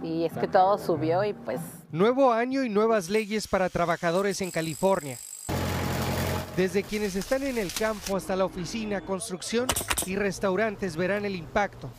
Y es que todo subió y pues... Nuevo año y nuevas leyes para trabajadores en California. Desde quienes están en el campo hasta la oficina, construcción y restaurantes verán el impacto.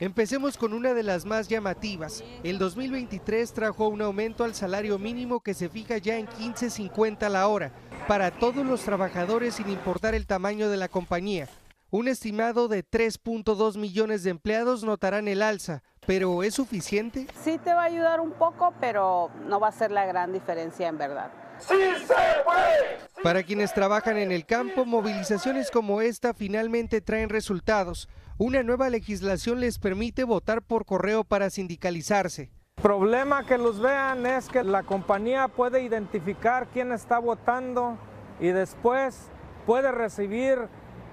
Empecemos con una de las más llamativas. El 2023 trajo un aumento al salario mínimo que se fija ya en 15.50 la hora para todos los trabajadores sin importar el tamaño de la compañía. Un estimado de 3.2 millones de empleados notarán el alza, pero ¿es suficiente? Sí te va a ayudar un poco, pero no va a ser la gran diferencia en verdad. ¡Sí se puede! Para quienes trabajan en el campo, movilizaciones como esta finalmente traen resultados. Una nueva legislación les permite votar por correo para sindicalizarse. El problema que los vean es que la compañía puede identificar quién está votando y después puede recibir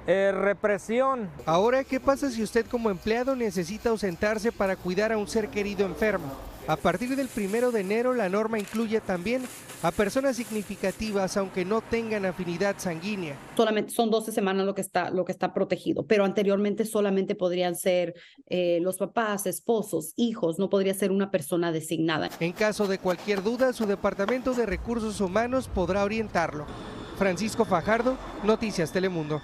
eh, represión. Ahora, ¿qué pasa si usted como empleado necesita ausentarse para cuidar a un ser querido enfermo? A partir del primero de enero, la norma incluye también a personas significativas, aunque no tengan afinidad sanguínea. Solamente son 12 semanas lo que está, lo que está protegido, pero anteriormente solamente podrían ser eh, los papás, esposos, hijos, no podría ser una persona designada. En caso de cualquier duda, su Departamento de Recursos Humanos podrá orientarlo. Francisco Fajardo, Noticias Telemundo.